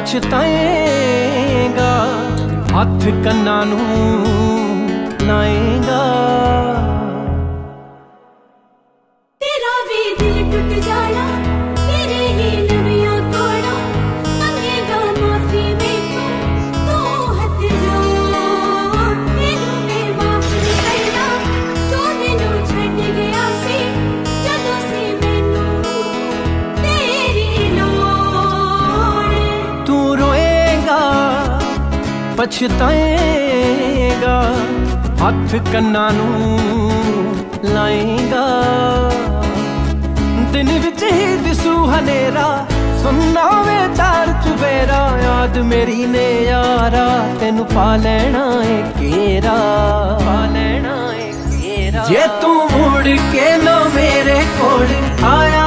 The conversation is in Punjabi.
ਪਛਤਾਏਗਾ ਹੱਥ ਕੰਨਾਂ ਨੂੰ ਲਾਏਗਾ ਤੇਰਾ ਵੀ ਦਿਲ ਟੁੱਟ ਜਾਣਾ ਪਛਤਾਏਗਾ, ਹੱਥ ਕੰਨਾਂ ਨੂੰ ਲਾਏਗਾ। ਦਿਨ ਵਿੱਚ ਹੀ ਦਿਸੂ ਹਨੇਰਾ, ਸੁਣਨਾ ਵੇ ਤਾਰ ਚੁਵੇਰਾ ਯਾਦ ਮੇਰੀ ਨੇ ਯਾਰਾ, ਤੈਨੂੰ ਪਾ ਲੈਣਾ ਏ ਕੇਰਾ ਪਾ ਲੈਣਾ ਏ ਕੇਰਾ ਜੇ ਤੂੰ ਮੁੜ ਕੇ ਨਾ ਮੇਰੇ ਕੋਲ ਆਇਆ